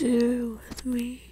do with me.